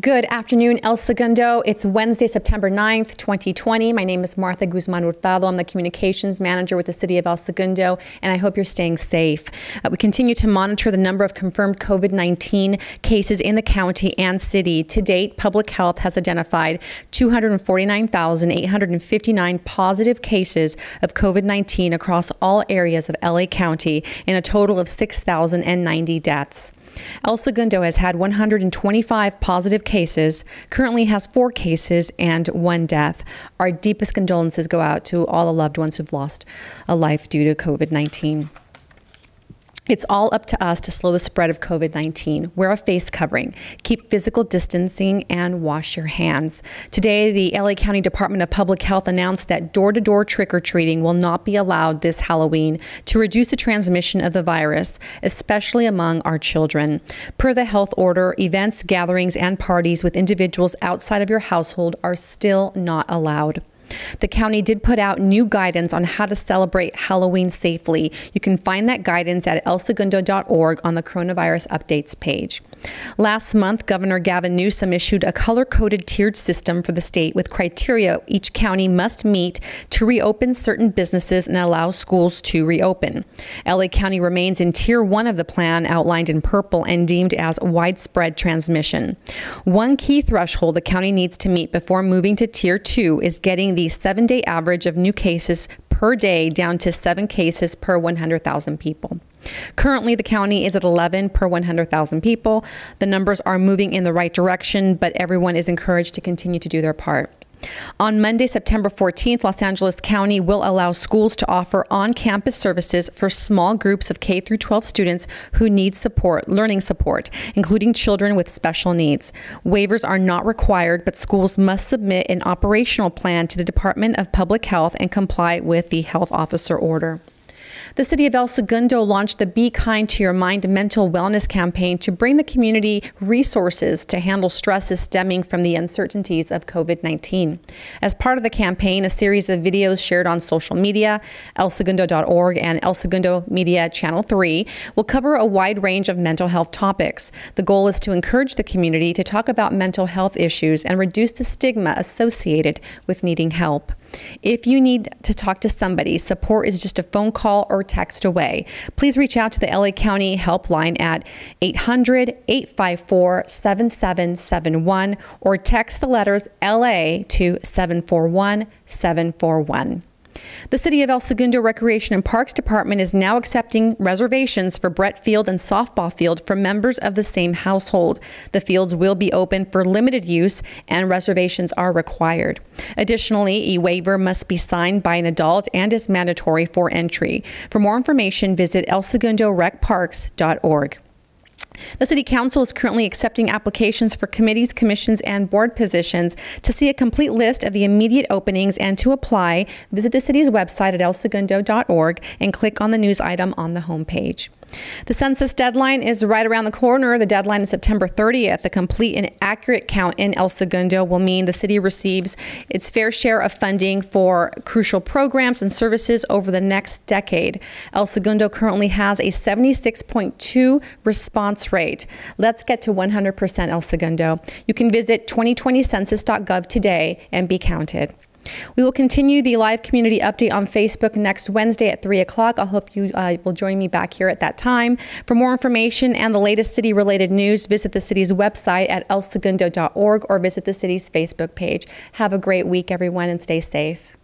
Good afternoon, El Segundo. It's Wednesday, September 9th, 2020. My name is Martha Guzman Hurtado. I'm the communications manager with the city of El Segundo, and I hope you're staying safe. Uh, we continue to monitor the number of confirmed COVID 19 cases in the county and city. To date, public health has identified 249,859 positive cases of COVID 19 across all areas of LA County, and a total of 6,090 deaths. El Segundo has had 125 positive cases, currently has four cases and one death. Our deepest condolences go out to all the loved ones who've lost a life due to COVID 19. It's all up to us to slow the spread of COVID 19. Wear a face covering, keep physical distancing, and wash your hands. Today, the LA County Department of Public Health announced that door to door trick or treating will not be allowed this Halloween to reduce the transmission of the virus, especially among our children. Per the health order, events, gatherings, and parties with individuals outside of your household are still not allowed. The county did put out new guidance on how to celebrate Halloween safely. You can find that guidance at elsegundo.org on the coronavirus updates page. Last month, Governor Gavin Newsom issued a color coded tiered system for the state with criteria each county must meet to reopen certain businesses and allow schools to reopen. LA County remains in tier one of the plan, outlined in purple and deemed as widespread transmission. One key threshold the county needs to meet before moving to tier two is getting the seven day average of new cases per day down to seven cases per 100,000 people. Currently, the county is at 11 per 100,000 people. The numbers are moving in the right direction, but everyone is encouraged to continue to do their part. On Monday, September 14th, Los Angeles County will allow schools to offer on-campus services for small groups of K through 12 students who need support, learning support, including children with special needs. Waivers are not required, but schools must submit an operational plan to the Department of Public Health and comply with the health officer order. The city of El Segundo launched the Be Kind to Your Mind mental wellness campaign to bring the community resources to handle stresses stemming from the uncertainties of COVID 19. As part of the campaign, a series of videos shared on social media, elsegundo.org, and El Segundo Media Channel 3 will cover a wide range of mental health topics. The goal is to encourage the community to talk about mental health issues and reduce the stigma associated with needing help. If you need to talk to somebody, support is just a phone call or text away. Please reach out to the LA County Helpline at 800 854 7771 or text the letters LA to 741 741. The City of El Segundo Recreation and Parks Department is now accepting reservations for Brett Field and Softball Field for members of the same household. The fields will be open for limited use and reservations are required. Additionally, a waiver must be signed by an adult and is mandatory for entry. For more information, visit elsegundorec.parks.org. The City Council is currently accepting applications for committees, commissions, and board positions. To see a complete list of the immediate openings and to apply, visit the city's website at elsegundo.org and click on the news item on the homepage. The census deadline is right around the corner. The deadline is September 30th. The complete and accurate count in El Segundo will mean the city receives its fair share of funding for crucial programs and services over the next decade. El Segundo currently has a 76.2 response rate. Let's get to 100% El Segundo. You can visit 2020census.gov today and be counted. We will continue the live community update on Facebook next Wednesday at 3 o'clock. I hope you uh, will join me back here at that time. For more information and the latest city related news, visit the city's website at elsegundo.org or visit the city's Facebook page. Have a great week, everyone, and stay safe.